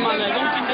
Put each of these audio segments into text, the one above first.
mané, vamos que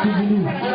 к юбилею.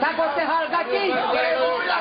La corte Jalga aquí. La